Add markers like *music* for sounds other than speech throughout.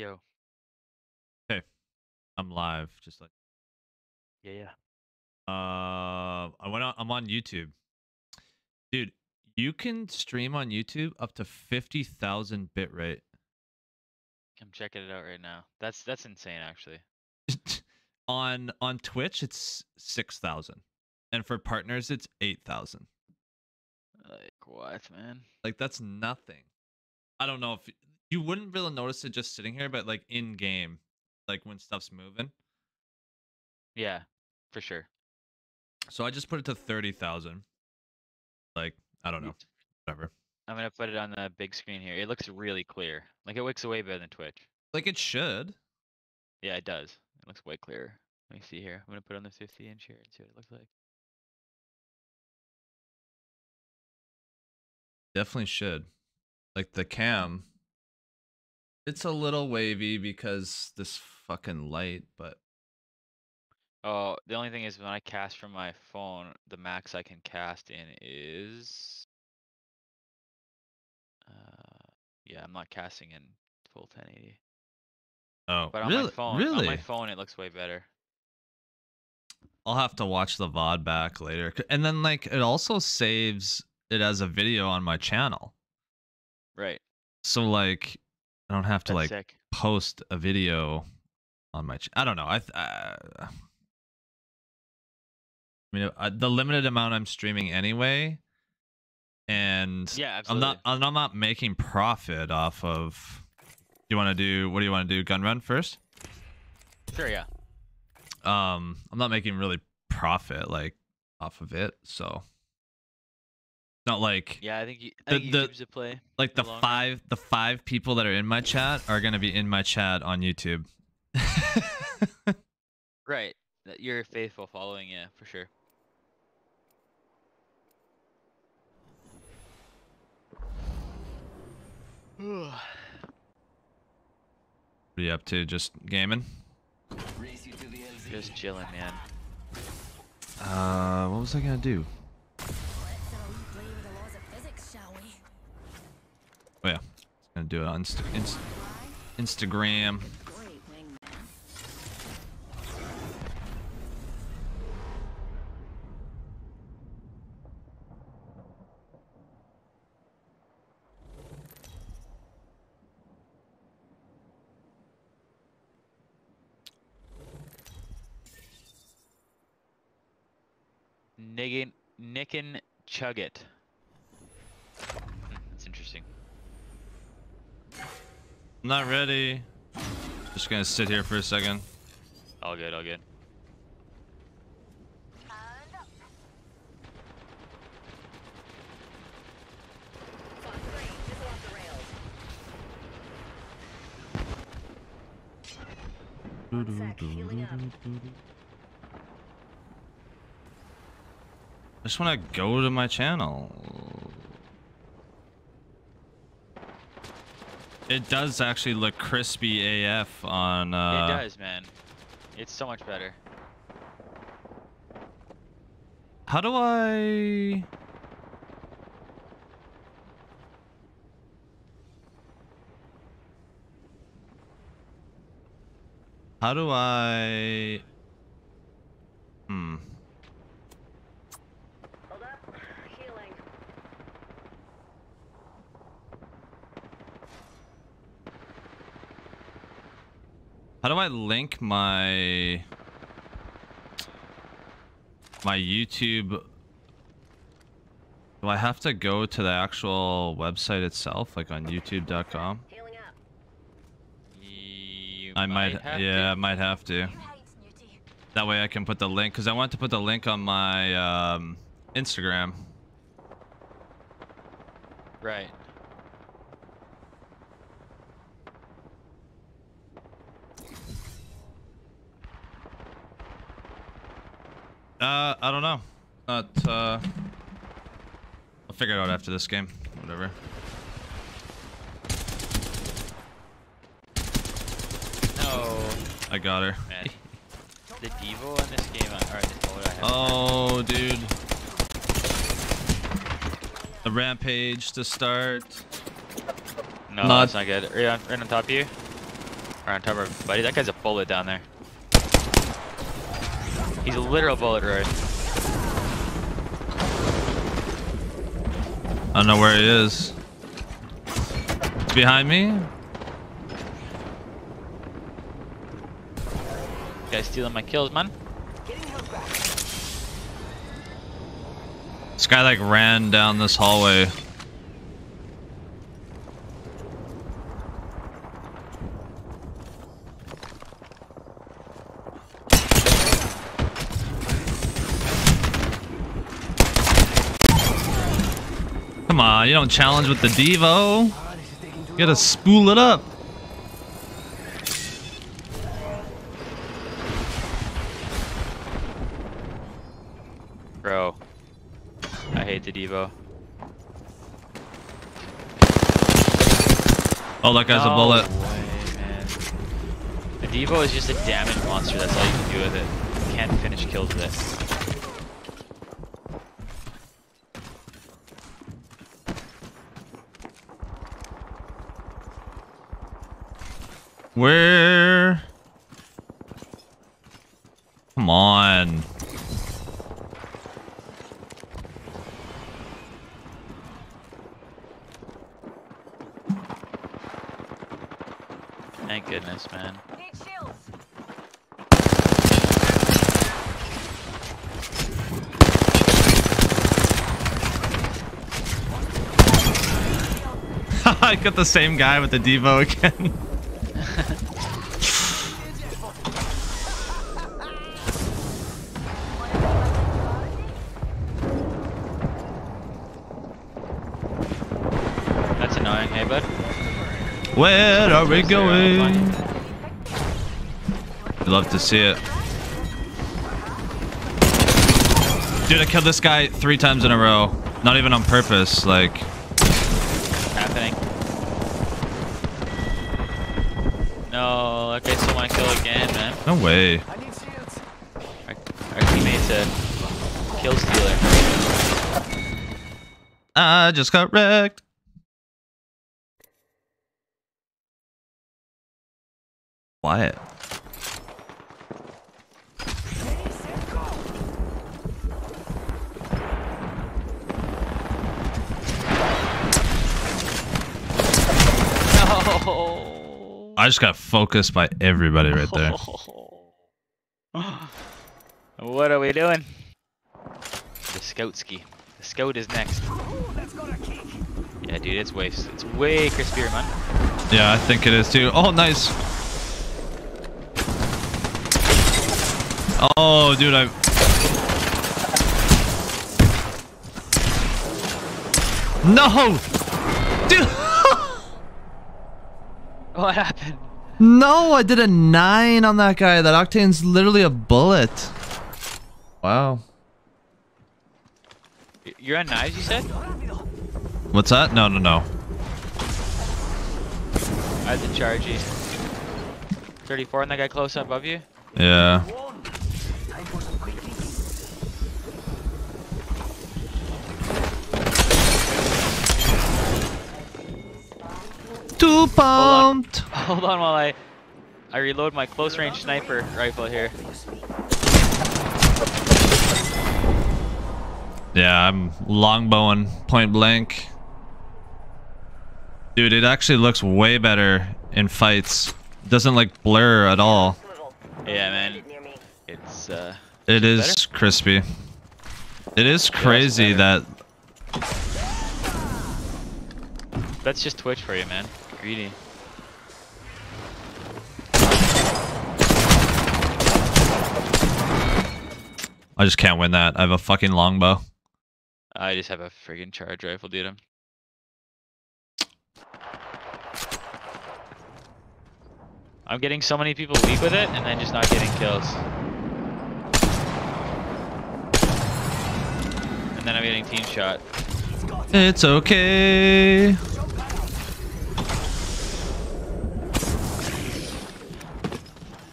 Yo. I'm live, just like. Yeah, yeah. Uh, I went on. I'm on YouTube, dude. You can stream on YouTube up to fifty thousand bit rate. I'm checking it out right now. That's that's insane, actually. *laughs* on on Twitch, it's six thousand, and for partners, it's eight thousand. Like what, man? Like that's nothing. I don't know if you wouldn't really notice it just sitting here, but like in game, like when stuff's moving. Yeah, for sure. So I just put it to thirty thousand. Like I don't know, whatever. I'm gonna put it on the big screen here. It looks really clear. Like it looks way better than Twitch. Like it should. Yeah, it does. It looks way clearer. Let me see here. I'm gonna put on the 50 inch here and see what it looks like. Definitely should. Like the cam. It's a little wavy because this fucking light, but Oh, the only thing is when I cast from my phone, the max I can cast in is. Uh, yeah, I'm not casting in full 1080. oh, But on really? my phone, really? on my phone, it looks way better. I'll have to watch the VOD back later. And then like it also saves it as a video on my channel. Right. So like I don't have to That's like sick. post a video on my ch- I don't know. I th- uh, I mean uh, the limited amount I'm streaming anyway and Yeah, I'm absolutely. not I'm not- I'm not making profit off of you want to do what do you want to do gun run first? Sure, yeah. um i'm not making really profit like off of it so not like Yeah, I think, you, I The- think the- YouTube's a play. like the the run. five the five people that are in my chat are going to be in my chat on youtube *laughs* Right. That you're faithful following, yeah, for sure. *sighs* what are you up to just gaming Just chilling, man. uh what was i gonna do oh yeah gonna do it on Insta- Inst- instagram Niggin, Nickin Chugget. Hmm, That's interesting. I'm not ready just gonna sit here for a second All good, all good. I just want to go to my channel. It does actually look crispy AF on. Uh, it does, man. It's so much better. How do I? How do I? Hmm. Hold up. Healing. How do I link my my YouTube? Do I have to go to the actual website itself, like on YouTube.com? You I might, have yeah, I might have to. That way I can put the link, because I want to put the link on my um, Instagram. Right. Uh, I don't know. Not, uh... I'll figure it out after this game. Whatever. No. I got her. Man. the Devo in this game. Alright, this bullet I have. Oh, dude. The rampage to start. no, not- that's not good. Right on, right on top of you. Right on top of everybody. That guy's a bullet down there. He's a literal bullet, Roy. I don't know where he is. It's behind me. Guy stealing my kills, man. This guy like ran down this hallway. Come on, you don't challenge with the Devo. You gotta spool it up. Bro. I hate the Devo. Oh, that guy's a bullet. way. The Devo is just a damage monster. That's all you can do with it. You can't finish kills with it. Where? Come on. Thank goodness, man. *laughs* I got the same guy with the Devo again. *laughs* That's annoying, hey bud. Where are we Close there, I'll going? I'd love to see it. Dude, I killed this guy three times in a row. Not even on purpose. Like, No, that guy still want to kill again, man. no way. Our, our teammate's a kill stealer. I just got wrecked. Quiet. *laughs* No. I just got focused by everybody right there. *laughs* what are we doing? The scout ski. The scout is next. Yeah, dude, it's way, it's way crispier, man. Yeah, I think it is too. Oh, nice. Oh, dude, I. No! Dude! What happened? no, I did a nine on that guy. That Octane's literally a bullet. Wow. You're on knives, you said? What's that? No, no, no. I had to charge you. 34 and that guy close up above you? Yeah. Too pumped. *laughs* Hold on while I I reload my close range sniper rifle here. Yeah, I'm longbowing point blank. Dude, it actually looks way better in fights. doesn't like blur at all. Yeah, man. It's uh It Is it crispy. It is crazy that that's just Twitch for you, man. Greedy. I just can't win that. I have a fucking longbow. I just have a friggin' charge rifle, dude. I'm I'm getting so many people weak with it and then just not getting kills. And then I'm getting team shot. It's okay.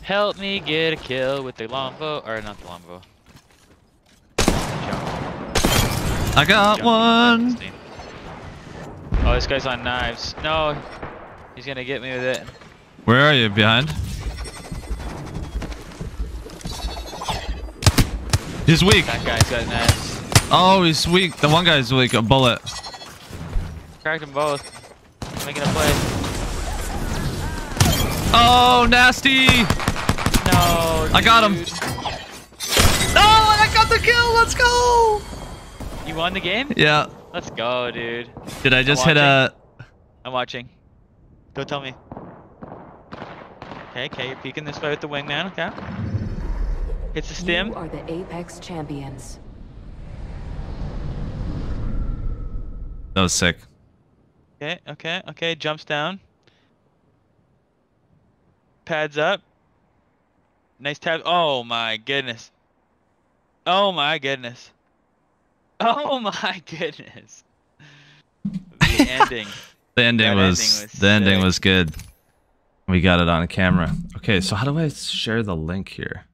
Help me get a kill with the longbow, or not the longbow. I got one. Oh, this guy's on knives. No, he's gonna get me with it. Where are you? Behind? He's weak. That guy's got ass. Oh, he's weak. The one guy's weak. A bullet. Cracked them both. Making a play. Oh, nasty. No. I got him. dude. Oh, and I got the kill. Let's go. You won the game? Yeah. Let's go, dude. Did I just hit a? I'm watching. Don't tell me. Okay, okay, you're peeking this way with the wingman, okay? It's the stim. You are the Apex champions. That was sick. Okay, okay, okay, jumps down. Pads up. Nice tab. Oh my goodness. Oh my goodness. *laughs* Oh my goodness. The ending. *laughs* The ending was, ending was the ending was good. We got it on camera. Okay, so how do I share the link here?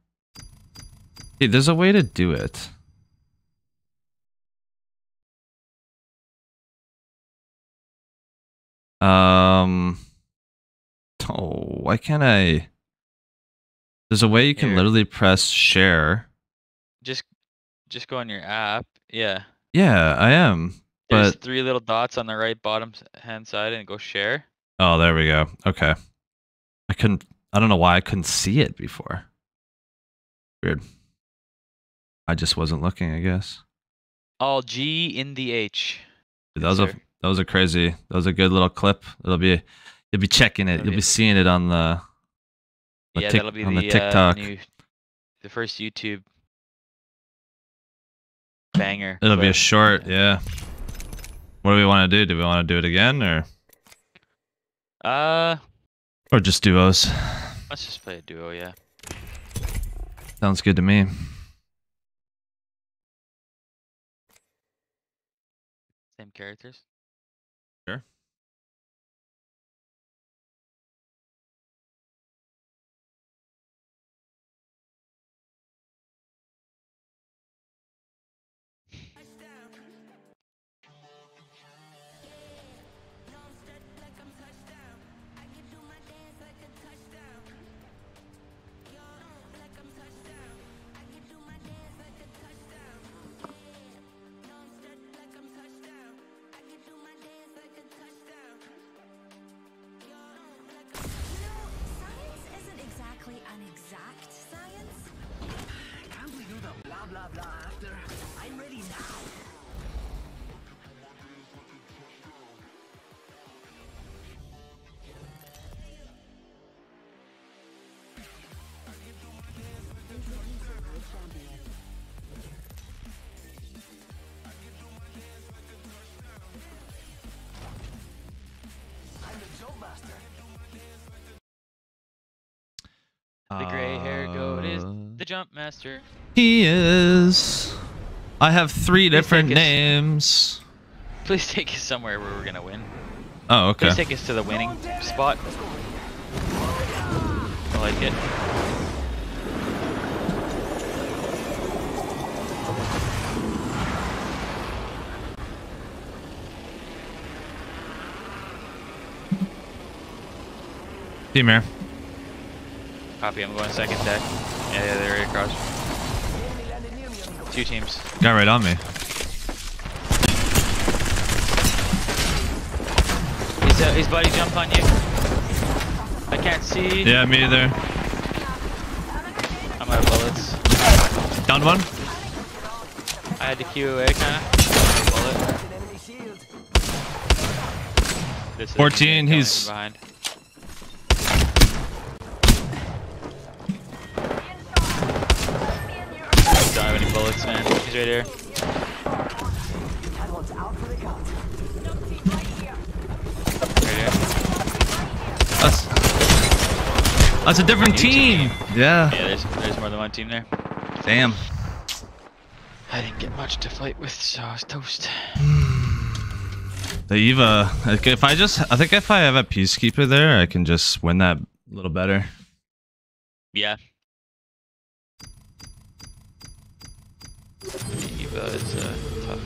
Hey, there's a way to do it. Um. Oh, why can't I? There's a way you can Here. literally press share. Just just go on your app. Yeah. Yeah, I am. There's But three little dots on the right bottom hand side and go share. oh, there we go. Okay. I couldn't. I don't know why I couldn't see it before. Weird. I just wasn't looking. I guess. All G in the H. Dude, that was a that was a crazy. That was a good little clip. It'll be. You'll be checking it. You'll be- be seeing it on the. Yeah, Tik- that'll be on the, the uh, TikTok. new, the first YouTube banger. It'll be a short. Yeah. What do we want to do? Do we want to do it again or Uh, or just duos? let's just play a duo. Yeah. Sounds good to me. Same characters. The gray hair goat is Uh, the jump master. He is. I have three different take us- names. Please take us somewhere where we're gonna win. Oh, okay. Please take us to the winning spot. I like it. Team here. Copy. I'm going second deck. Yeah, yeah, they're right across. Two teams. Got right on me. He's uh, his buddy jumped on you. I can't see. Yeah, me either. I'm out of bullets. Down one. I had to QA kinda. Bullet. Enemy shield. This is 14, he's- behind. He's right here. That one's out for the count. Right here. That's that's a different team. team. Yeah. Yeah, there's there's more than one team there. Damn. I didn't get much to fight with, so I was toast. *sighs* The Eva. like, If I just, I think if I have a peacekeeper there, I can just win that a little better. Yeah. Eva is uh, tough.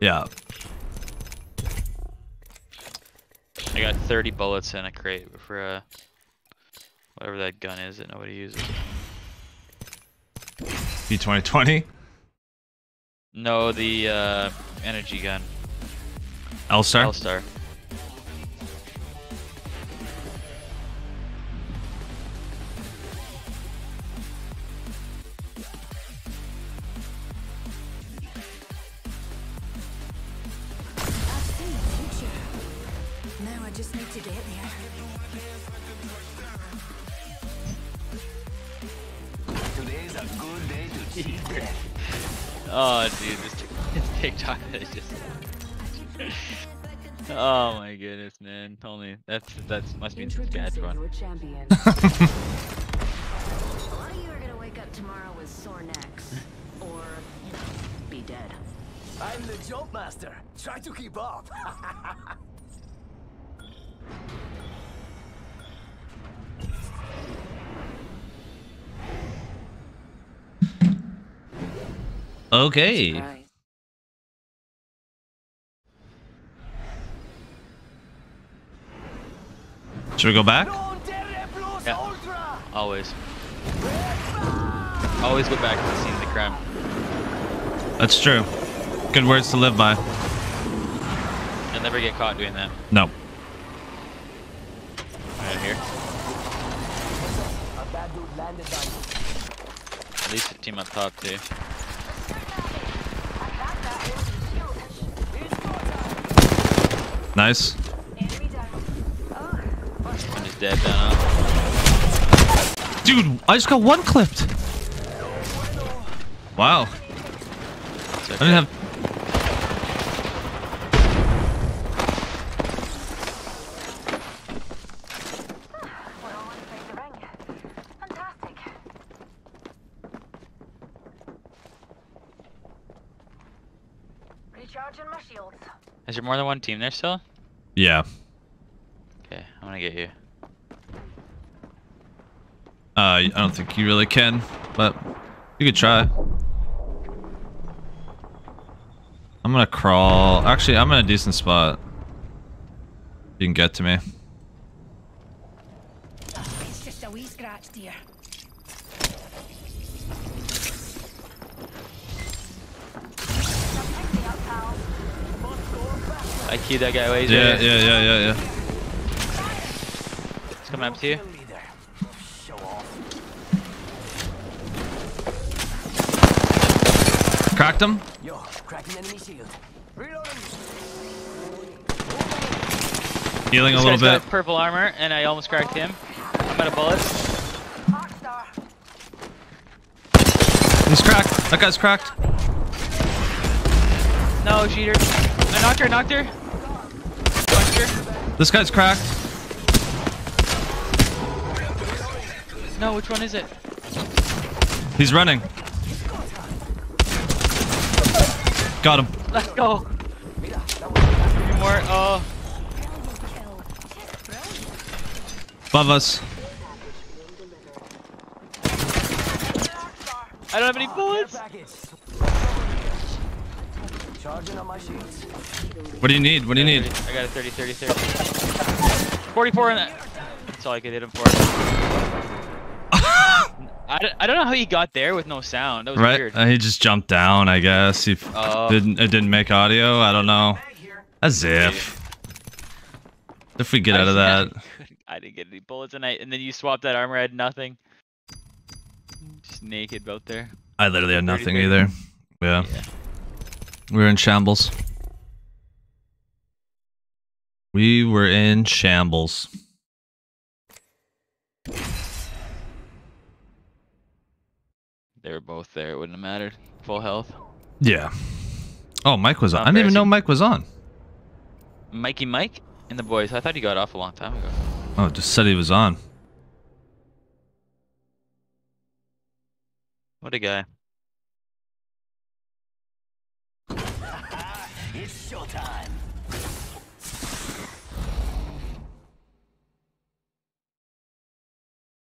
Yeah. I got 30 bullets in a crate for uh, whatever that gun is that nobody uses. P2020. No, the uh, energy gun. L-Star. L-Star. That's that's must be in Introducing Saskatchewan. your champion. A lot of you are gonna wake up tomorrow with sore necks. Or be dead. I'm the jump master. Try to keep up. *laughs* Okay. Should we go back? Non terre plus Yeah. Always. Always go back to the scene of the crime. That's true. Good words to live by. You'll never get caught doing that. No. Right here. A bad dude landed on you. At least the team up top too. Nice. One dead down. Dude, I just got one clipped. Wow. It's I didn't have. Fantastic. Recharging my shields. Is there more than one team there still? Yeah. Okay, I'm gonna get you. Uh, I don't think you really can, but you could try. I'm gonna crawl. Actually, I'm in a decent spot. You can get to me. It's just a wee scratch, dear. I keyed that guy away. he's Yeah, yeah, yeah, yeah, yeah. He's coming up to you. Cracked him. Yo, cracking enemy shield. Healing a little bit. purple armor, and I almost cracked him. I'm out of bullets. He's cracked. That guy's cracked. No, cheater. I uh, knocked her, knocked her. Her. This guy's cracked. No, which one is it? He's running. Got him. Let's go. Three more. Uh, oh, Above us. I don't have any bullets. Charging on my shields. What do you need? What do you need? I got a 30, 30, 30. 44 in that. That's all I could hit him for. I don't, I don't know how he got there with no sound. That was Right? weird. Uh, he just jumped down, I guess. He f- Oh. didn't. It didn't make audio. I don't know. Bag here. As if. If we get I out of that. *laughs* I didn't get any bullets, and I and then you swapped that armor. I had nothing. Just naked out there. I literally had nothing either. Yeah. Yeah. We were in shambles. We were in shambles. They were both there. It wouldn't have mattered. Full health. Yeah. Oh, Mike was on. I didn't even know. Mike was on. Mikey Mike and the boys. I thought he got off a long time ago. Oh, just said he was on. What a guy. It's showtime.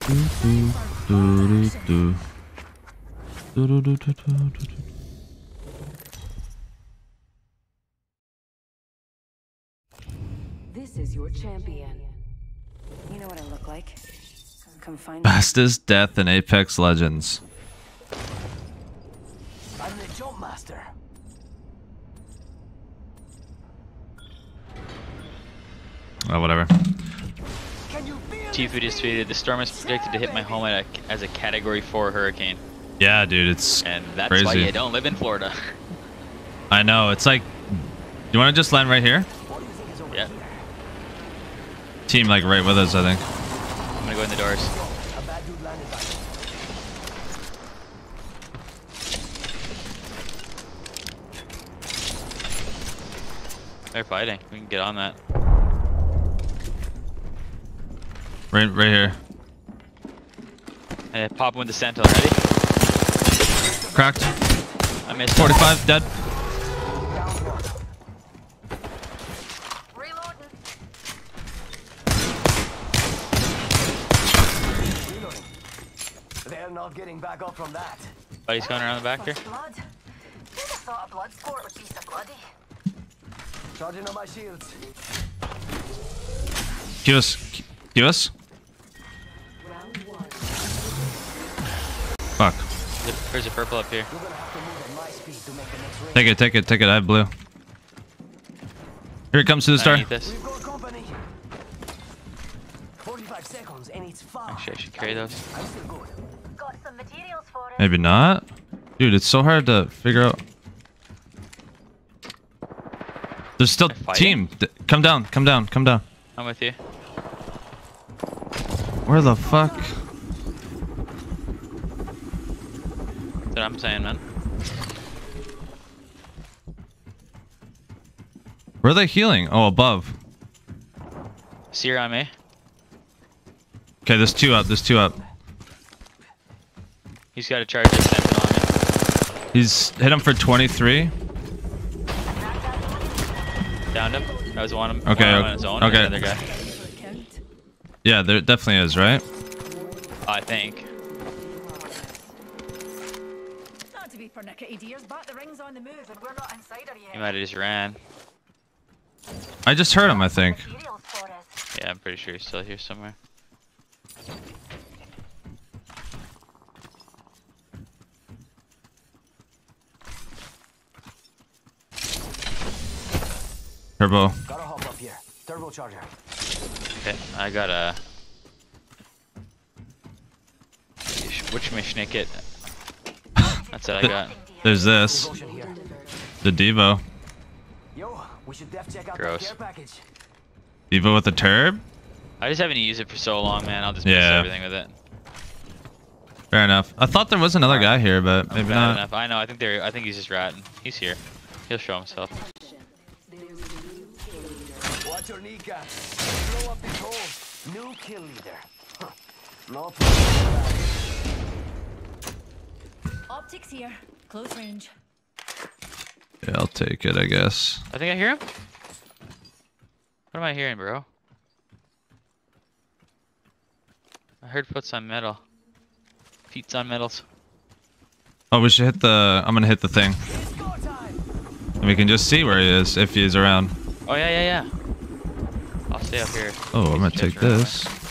Do-do-do-do-do-do. This is your champion. You know what I look like? Come find me. Fastest death in Apex Legends. I'm the jump master. Oh, whatever. Can Tifu just tweeted, the storm is predicted to hit my home at a, as a Category 4 hurricane. Yeah, dude, it's And that's why Crazy. you don't live in Florida. *laughs* I know. It's like, you want to just land right here? What do you think is over yeah. Team like right with us, I think. I'm gonna go in the doors. A bad dude landed back. They're fighting. We can get on that. Right, right here. Uh, pop him with the sentinel. Ready? Cracked. I missed. him. 45 dead. Down one. Reloading. Reloading. They're not getting back up from that. Buddy's going around the back here. Blood. Who'd thought a blood sport would be so bloody? Charging on my shields. Give us. Give us. There's a purple up here. You're gonna have to move at my speed to make the next ring. Take it, take it, take it. I have blue. Here it comes to the star. Underneath this. We've got company. 45 seconds and it's far. Actually, I should carry those. I'm still good. Got some materials for it. Maybe not. Dude, it's so hard to figure out. There's still team. Come down, come down, come down. I'm with you. Where the fuck? What I'm saying, man. Where are they healing? Oh, above. See, Seer on me. Okay, there's two up. There's two up. He's got a charge of sentinel on me. He's hit him for 23. Downed him. That was one. Okay, one okay, on his own. okay. And guy. Yeah, there definitely is, right? I think. Not to be pernickety dears, but the ring's on the move and we're not inside her yet. He might have just ran. I just heard him, I think. Materials for us. Yeah, I'm pretty sure he's still here somewhere. Turbo. Gotta hop up here. Turbo charger. Okay, I got a. Which Mishnik it? That's what I got. There's this. The Devo. Yo, we should def check out Gross. the care package. Devo with the turb? I just haven't used it for so long, man. I'll just Yeah. everything with it. Fair enough. I thought there was another guy here, but I'm maybe bad not. enough. I know. I think they're. I think he's just ratting. He's here. He'll show himself. Watch your kneecaps. Blow up this hole. New kill leader. Huh. No problem. Optics here. Close range. Yeah, I'll take it, I guess. I think I hear him. What am I hearing, bro? I heard foots on metal. Feet's on metals. Oh, we should hit the... I'm gonna hit the thing. It's go time. And we can just see where he is, if he is around. Oh yeah, yeah, yeah. I'll stay up here. Oh, I'm gonna take this. around. this.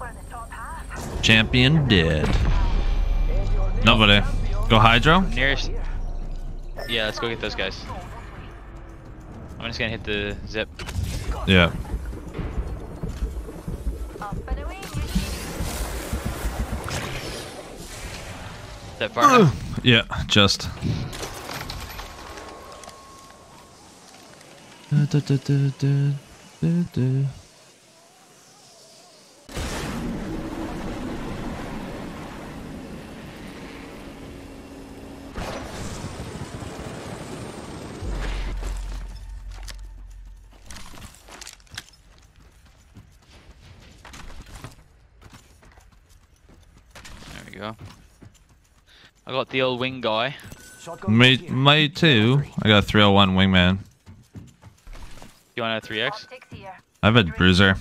We're in the top half. Champion dead. And your new Nobody. Go Hydro? Nearest. Yeah, let's go get those guys. I'm just gonna hit the zip. Yeah. Up and away. Is that far enough? Yeah, just. Da, da, da, da, da, da, da. There we go. I got the old wing guy. Me, me too. I got a 301 wingman. You want a 3x? I have a bruiser.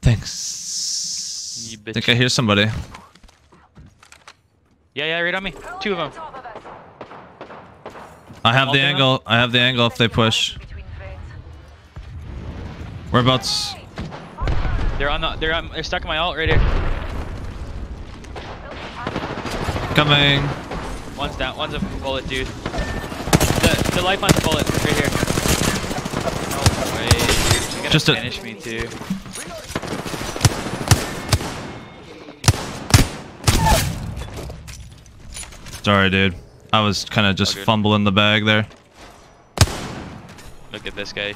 Thanks. You I bitch. think I hear somebody. Yeah, yeah, right on me. Two of them. I have All the down? angle. I have the angle if they push. Whereabouts? They're on the. They're on, They're stuck in my alt right here. Coming. One's down. One's a bullet, dude. The the life one's a bullet right here. Oh wait, you're gonna Just a- finish me too. Sorry, dude. I was kind of just oh, good. fumbling the bag there. Look at this guy.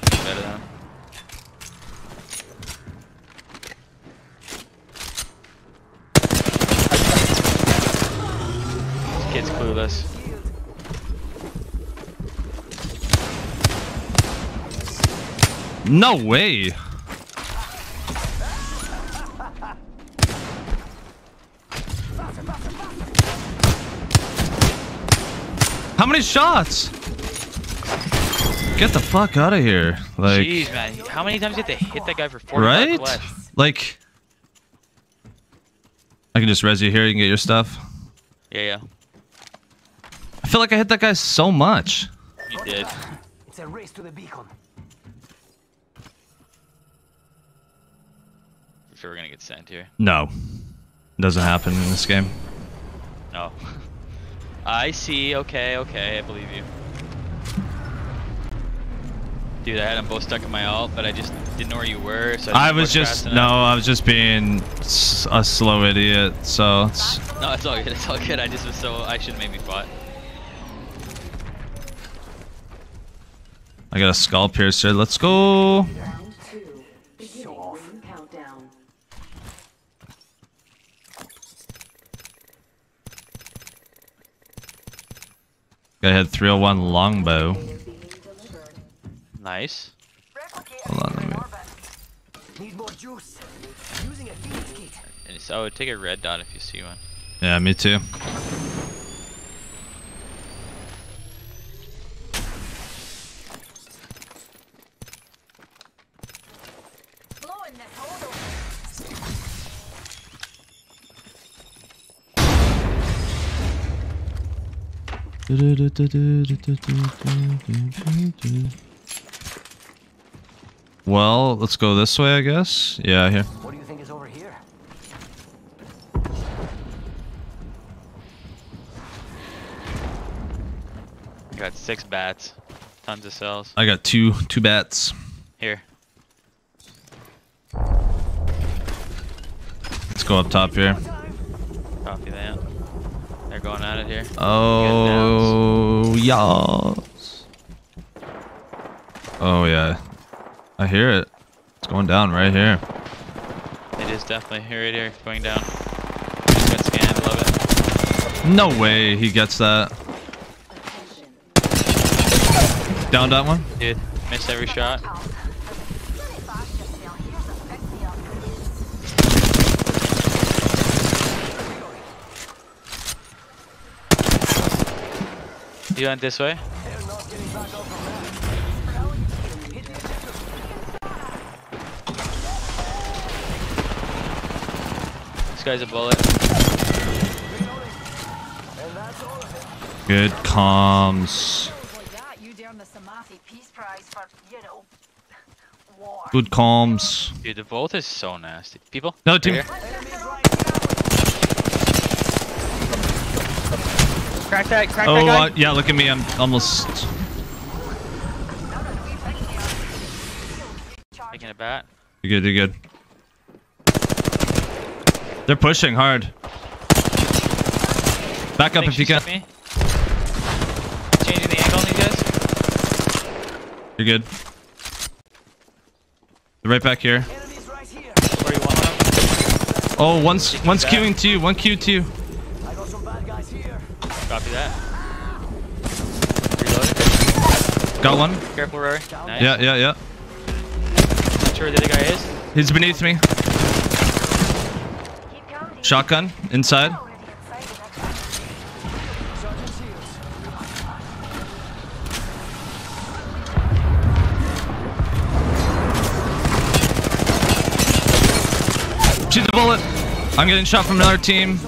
He's better than him. This kid's clueless. No way. How many shots? Get the fuck out of here. Like, Jeez, man. How many times have to hit that guy for 45 right? flesh? Like, I can just res you here. You can get your stuff. Yeah, yeah. I feel like I hit that guy so much. You did. It's a race to the beacon. For sure we're gonna get sent here. No. Doesn't happen in this game. No. *laughs* I see. Okay, okay. I believe you. Dude, I had them both stuck in my alt, but I just didn't know where you were. So I didn't was just no. I was just being a slow idiot. So it's No, it's all good. It's all good. I just was so. I should have made me fought. I got a skull piercer. Let's go. Round two. Beginning ring countdown. Guy had 301 longbow. Nice. Hold on, let me. Need more juice. Using a Phoenix kit. And so I would take a red dot if you see one. Yeah, me too. Well, let's go this way, I guess. Yeah, here. What do you think is over here? Got six bats, tons of cells. I got two two bats. Here. Let's go up top here. Copy that. They're going at it here. Oh, yes. Oh, yeah. I hear it. It's going down right here. It is definitely here, right here, going down. Just got scanned. Love it. No way he gets that. Down that one. Dude, missed every shot. You went this way? They're not getting back up from that. Hit the objective. This guy's a bullet. Reloading. And that's all of it. Good comms. you down the Samathi Peace Prize for, you know, war. Good comms. Dude, the Volt is so nasty. People? No, team. here. Crack that, crack Oh, that guy. uh, yeah, look at me. I'm almost. Taking a bat. You're good, you're good. They're pushing hard. Back up if you can. sent me. Changing the angle on these guys. You're good. They're right back here. Enemies right here. Where you want them? Oh, one's one's queuing to you. One queue to you. Copy that. Reloaded. Got one. Careful, Rory. Nice. Yeah, yeah, yeah. Not sure where the other guy is. He's beneath me. Shotgun inside. Shoot the bullet. I'm getting shot from another team.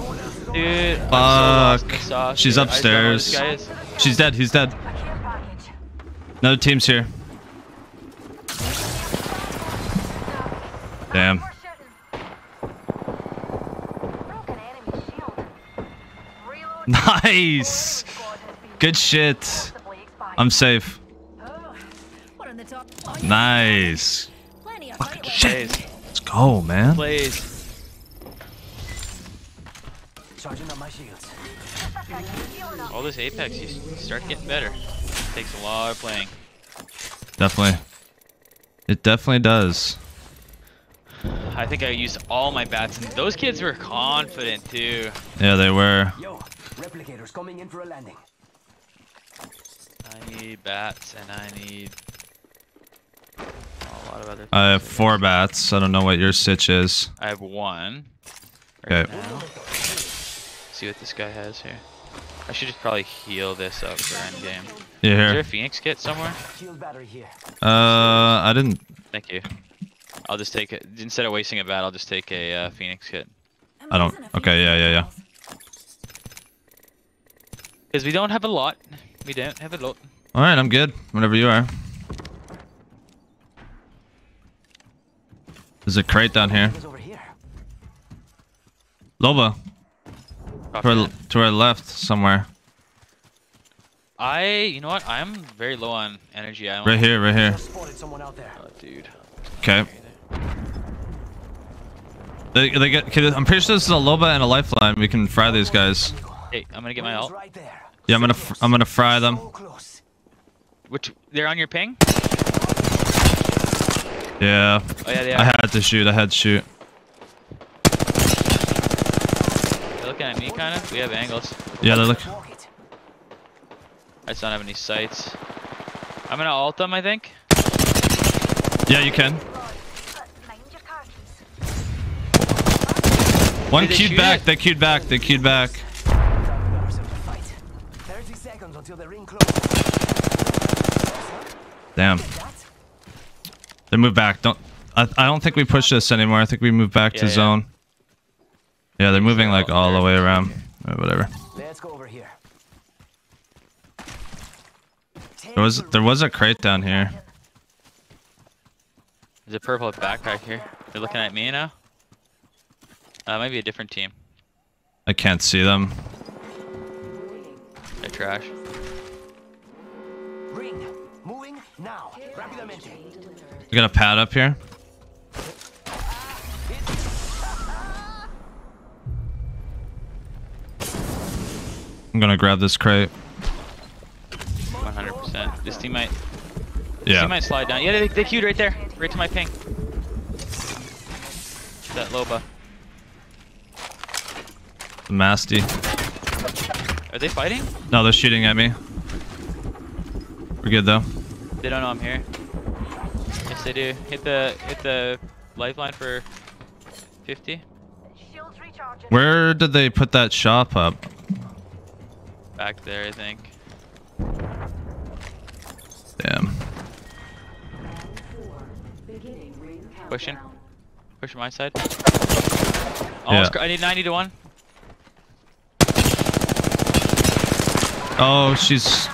Dude, I'm so lost in the Fuck. sauce, She's dude. I just don't know where this upstairs. She's dead. He's dead. Another team's here. Damn. *laughs* Nice. Good shit. I'm safe. Nice. Plays. Let's go, man. Plays. Charging up my shields. All this Apex, you start getting better. Takes a lot of playing. Definitely. It definitely does. I think I used all my bats, and those kids were confident too. Yeah, they were. Yo, replicators coming in for a landing. I need bats, and I need a lot of other. I have four bats. I don't know what your sitch is. I have one. Right Okay. now. See what this guy has here. I should just probably heal this up for endgame. You Is there here? a Phoenix kit somewhere? Shield battery here. Uh, I didn't. Thank you. I'll just take it instead of wasting a bat. I'll just take a uh, Phoenix kit I don't. Okay, yeah, yeah, yeah. because we don't have a lot. We don't have a lot. All right, I'm good. Whenever you are. There's a crate down here. Is over here. Loba, Copy to our, that. to our left somewhere. I, you know what? I'm very low on energy. I don't. Right here, right here. Someone out there. Oh, dude. Okay. They, they get. Okay, I'm pretty sure this is a Loba and a lifeline. We can fry these guys. Hey, I'm gonna get my Wings ult. Right there. Yeah, I'm gonna. I'm gonna fry them. Which they're on your ping? Yeah. Oh yeah, they I had to shoot. I had to shoot. They're looking at me, kind of. We have angles. Yeah, they look. I just don't have any sights. I'm gonna ult them, I think. Yeah, you can. One Did queued shoot back. it? They queued back. They queued back. Diving ourselves to fight. 30 seconds until the ring closes. Damn. They move back. Don't. I, I don't think we push this anymore. I think we move back Yeah, to yeah. zone. Yeah, they're moving like all all the way around. Uh, whatever. Let's go over here. There was there was a crate down here. There's a purple backpack here. They're looking at me now. Uh, might be a different team. I can't see them. They're trash. Ring. Moving now. Rapidamente. We got a pad up here. I'm gonna grab this crate. 100%. This team might. This Yeah. team might slide down. Yeah, they, they queued right there, right to my ping. That Loba. The Mastiff. Are they fighting? No, they're shooting at me. We're good though. They don't know I'm here. Yes, they do. Hit the hit the lifeline for 50. Where did they put that shop up? Back there, I think. Damn. Pushing. countdown. Push my side. Almost. Yeah. I need 90 to one. Oh, she's.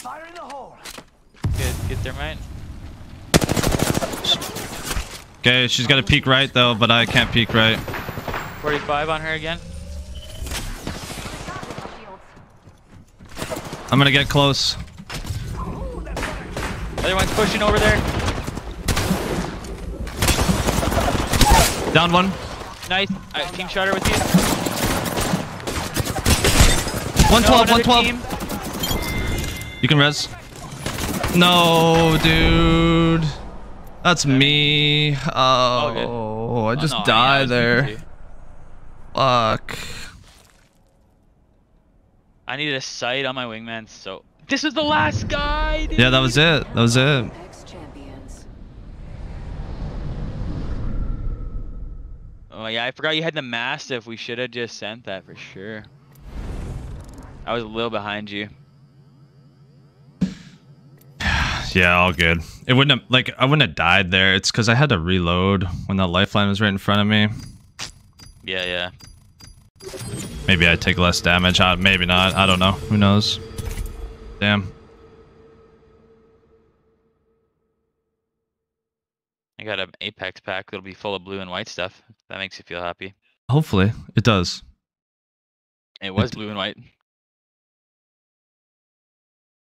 Fire in the hole. Good. Get there, mate. Okay, she's got to peek right though, but I can't peek right. 45 on her again. I'm gonna get close. Other one's pushing over there. Down one. Nice. Team shutter with you. 112, no, 112. team. You can res. No, dude. That's me. good. Oh, I oh, just Oh, no, yeah, died there. Fuck. I needed a sight on my wingman, so this was the last guy. Dude. Yeah, that was it. That was it. Oh yeah, I forgot you had the mastiff. We should have just sent that for sure. I was a little behind you. Yeah, all good. It wouldn't have like I wouldn't have died there. It's because I had to reload when that lifeline was right in front of me. Yeah, yeah. Maybe I'd take less damage. Uh, maybe not. I don't know. Who knows? Damn. I got an Apex pack that'll be full of blue and white stuff. That makes you feel happy. Hopefully it does. It was blue and white.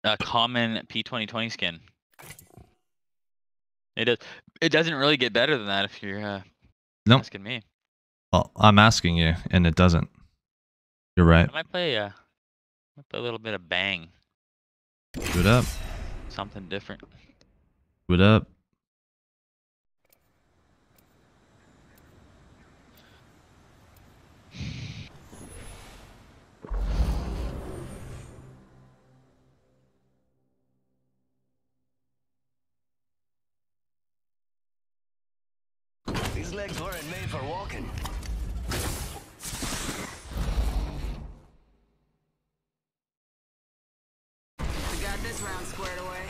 A common P2020 skin. It does. It doesn't really get better than that if you're uh, Nope. asking me. Well, I'm asking you, and it doesn't. You're right. I might play uh, might play a little bit of bang, Do it up. something different. Do it up. These legs weren't made for walking. We got this round squared away.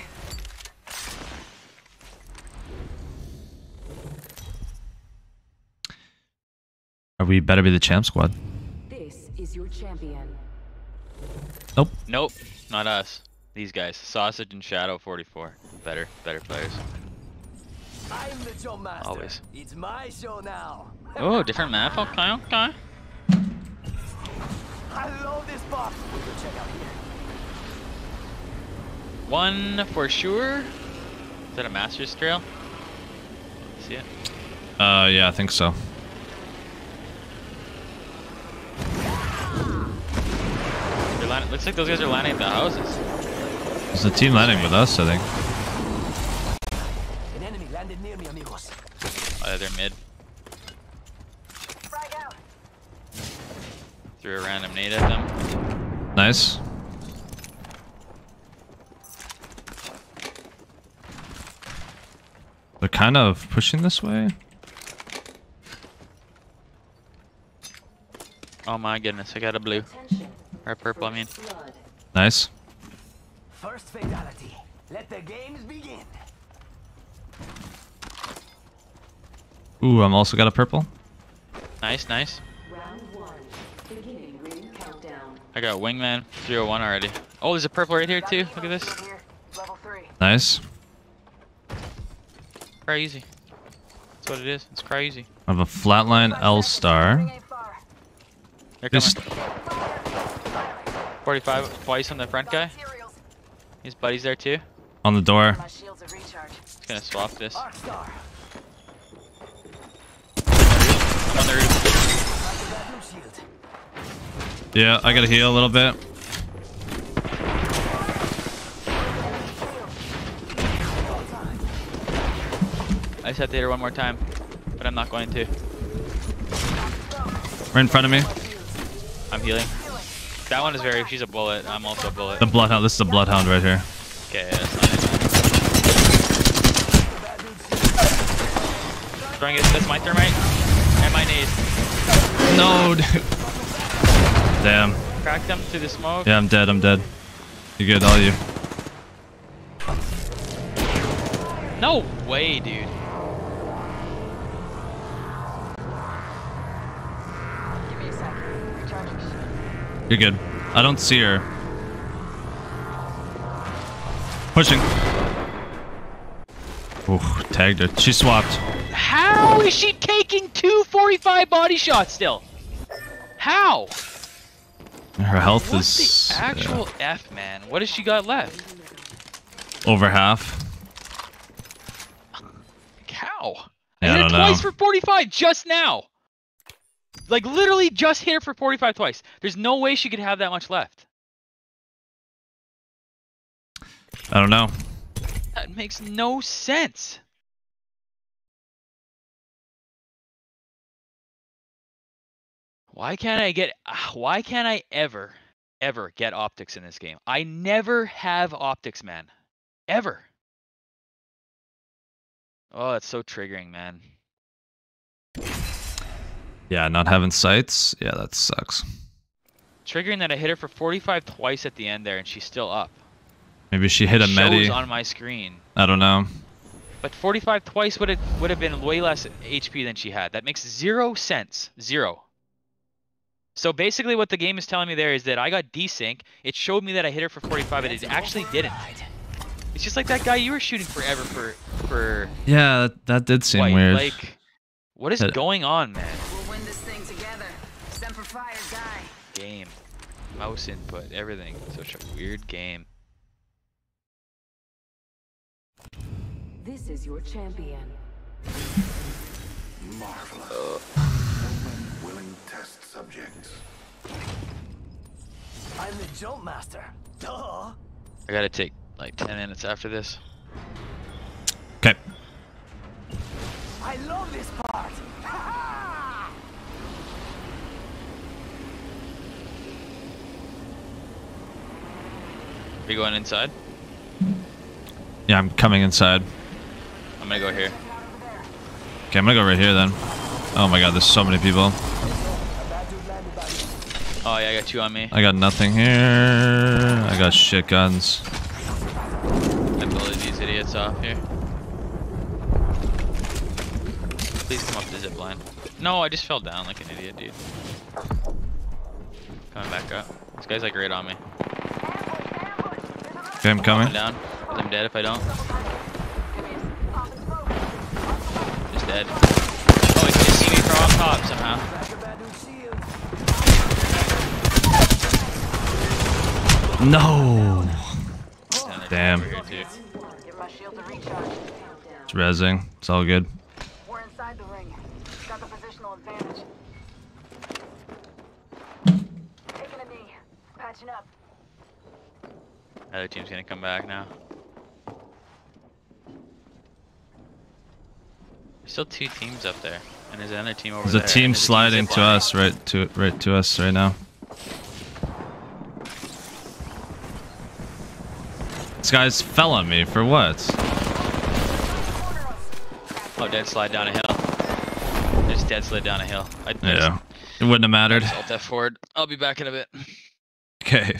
Are we better be the champ squad? This is your champion. Nope. Nope, not us. These guys, Sausage and Shadow 44, better, better players. I'm the show master. Always. It's my show now. Oh, different map. Okay, okay. I love this box. Check out here. One for sure. Is that a Master's Trail? See it? Uh, yeah, I think so. They're landing, looks like those guys are landing at the houses. There's a team landing with us, I think. Oh, they're mid. Frag out. Threw a random nade at them. Nice. They're kind of pushing this way. Oh my goodness, I got a blue. Attention. Or a purple, I mean. Nice. First fatality. Let the games begin. Ooh, I'm also got a purple. Nice, nice. Round one. Beginning ring countdown. I got Wingman 301 already. Oh, there's a purple right here too. Look at this. Here, level three. Nice. Crazy. That's what it is. It's crazy. I have a flatline L star. Ring ain't. They're coming. Just 45 twice on the front guy. Materials. His buddy's there too. on the door. My shields are recharged. He's gonna swap this. Yeah, I gotta heal a little bit. I just have to hit her one more time, but I'm not going to. Right in front of me. I'm healing. That one is very. She's a bullet. I'm also a bullet. The bloodhound. This is the bloodhound right here. Okay, that's not. Throwing it. That's my thermite and my nade. No, dude. Damn. Crack them through the smoke. Yeah, I'm dead. I'm dead. You good? All you. No way, dude. Give me a sec. Recharging shield. You're good. I don't see her. Pushing. Ooh, tagged her. She swapped. How is she taking two 45 body shots still? How? Her health is. What is the actual F, man? What has she got left? over half. Cow. Yeah, I I hit don't her twice know. for 45 just now. Like literally just hit her for 45 twice. There's no way she could have that much left. I don't know. That makes no sense. Why can't I get *sighs* why can't I ever ever get optics in this game? I never have optics, man. Ever. Oh, that's so triggering, man. Yeah, not having sights. Yeah, that sucks. Triggering that I hit her for 45 twice at the end there and she's still up. Maybe she hit a Shows medi. on my screen. I don't know. But 45 twice would have would have been way less HP than she had. That makes zero sense. Zero. So basically, what the game is telling me there is that I got desync. It showed me that I hit her for 45, but it actually didn't. It's just like that guy you were shooting forever for for Yeah, that, that did seem white. weird. Like, what is Uh, going on, man? We'll win this thing together. Semper Fire, guy. Game, mouse input, everything. Such a weird game. This is your champion. Marvelous. Willing test subjects. I'm the jump master. Duh. I gotta take like 10 minutes after this. Okay. I love this part. Ha Are you going inside? Yeah, I'm coming inside. I'm gonna go here. Okay, I'm gonna go right here then. Oh my god, there's so many people. Oh yeah, I got two on me. I got nothing here. I got shit guns. I bullied these idiots off here. Please come up the zip line. No, I just fell down like an idiot, dude. Coming back up. This guy's like right on me. Okay, I'm coming. I'm down. I'm dead if I don't. Just dead. Oh, he can see me from on top somehow. No. And they're Damn. over here, too. Give my shield a Damn. It's rezzing. It's all good. We're inside the ring. Got the positional advantage. Taking a knee. Patching up. Other team's gonna come back now. There's still two teams up there, and there's another team over There's there. There's a team sliding to us, right to right to us right now. This guy's fell on me for what? Oh, dead slide down a hill. Just dead slid down a hill. I, Yeah, it wouldn't have mattered. Just alt F forward. I'll be back in a bit. Okay.